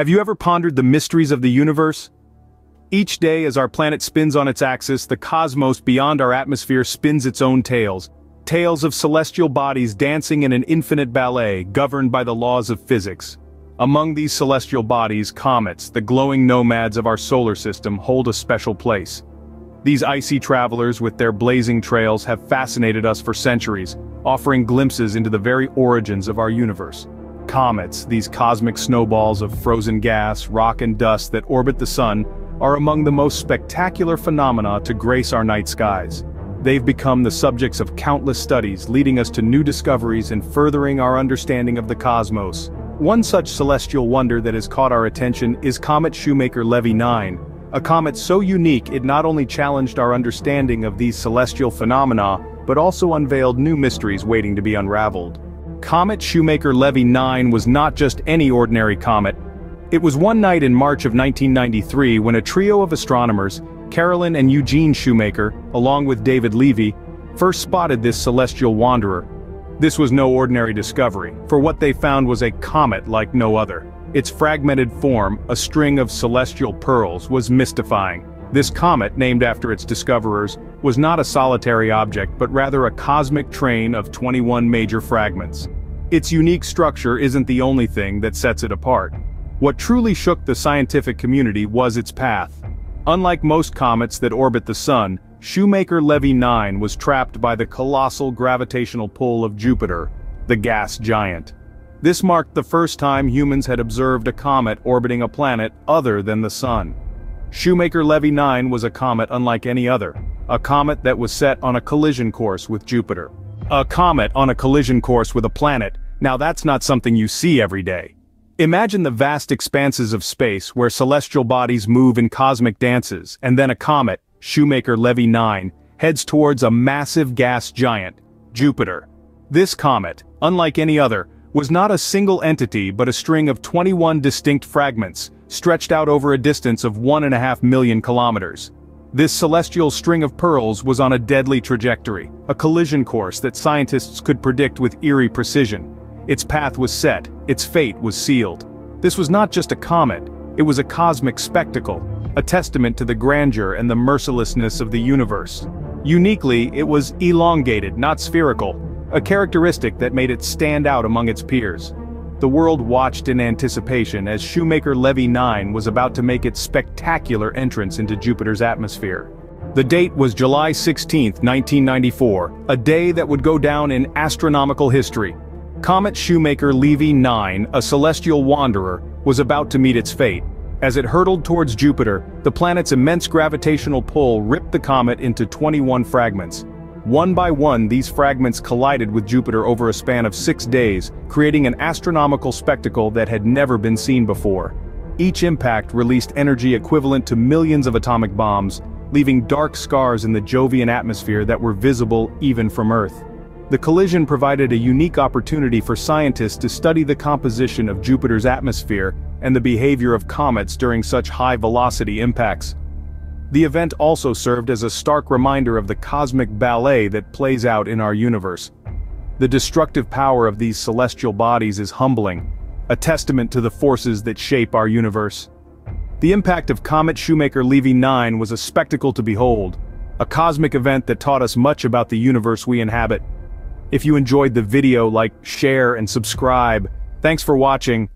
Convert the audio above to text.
Have you ever pondered the mysteries of the universe? Each day as our planet spins on its axis, the cosmos beyond our atmosphere spins its own tales. Tales of celestial bodies dancing in an infinite ballet, governed by the laws of physics. Among these celestial bodies, comets, the glowing nomads of our solar system, hold a special place. These icy travelers with their blazing trails have fascinated us for centuries, offering glimpses into the very origins of our universe. Comets, these cosmic snowballs of frozen gas, rock and dust that orbit the sun, are among the most spectacular phenomena to grace our night skies. They've become the subjects of countless studies leading us to new discoveries and furthering our understanding of the cosmos. One such celestial wonder that has caught our attention is Comet Shoemaker-Levy 9, a comet so unique it not only challenged our understanding of these celestial phenomena, but also unveiled new mysteries waiting to be unraveled. Comet Shoemaker-Levy 9 was not just any ordinary comet. It was one night in March of 1993 when a trio of astronomers, Carolyn and Eugene Shoemaker, along with David Levy, first spotted this celestial wanderer. This was no ordinary discovery, for what they found was a comet like no other. Its fragmented form, a string of celestial pearls, was mystifying. This comet, named after its discoverers, was not a solitary object but rather a cosmic train of 21 major fragments. Its unique structure isn't the only thing that sets it apart. What truly shook the scientific community was its path. Unlike most comets that orbit the Sun, Shoemaker-Levy 9 was trapped by the colossal gravitational pull of Jupiter, the gas giant. This marked the first time humans had observed a comet orbiting a planet other than the Sun. Shoemaker-Levy 9 was a comet unlike any other, a comet that was set on a collision course with Jupiter. A comet on a collision course with a planet, now that's not something you see every day. Imagine the vast expanses of space where celestial bodies move in cosmic dances, and then a comet, Shoemaker-Levy 9, heads towards a massive gas giant, Jupiter. This comet, unlike any other, was not a single entity but a string of 21 distinct fragments, stretched out over a distance of one and a half million kilometers. This celestial string of pearls was on a deadly trajectory, a collision course that scientists could predict with eerie precision. Its path was set, its fate was sealed. This was not just a comet, it was a cosmic spectacle, a testament to the grandeur and the mercilessness of the universe. Uniquely, it was elongated, not spherical, a characteristic that made it stand out among its peers. The world watched in anticipation as Shoemaker-Levy 9 was about to make its spectacular entrance into Jupiter's atmosphere. The date was July 16, 1994, a day that would go down in astronomical history. Comet Shoemaker-Levy 9, a celestial wanderer, was about to meet its fate. As it hurtled towards Jupiter, the planet's immense gravitational pull ripped the comet into 21 fragments. One by one these fragments collided with Jupiter over a span of six days, creating an astronomical spectacle that had never been seen before. Each impact released energy equivalent to millions of atomic bombs, leaving dark scars in the Jovian atmosphere that were visible even from Earth. The collision provided a unique opportunity for scientists to study the composition of Jupiter's atmosphere and the behavior of comets during such high-velocity impacts. The event also served as a stark reminder of the cosmic ballet that plays out in our universe. The destructive power of these celestial bodies is humbling, a testament to the forces that shape our universe. The impact of Comet Shoemaker-Levy 9 was a spectacle to behold, a cosmic event that taught us much about the universe we inhabit. If you enjoyed the video like, share and subscribe. Thanks for watching.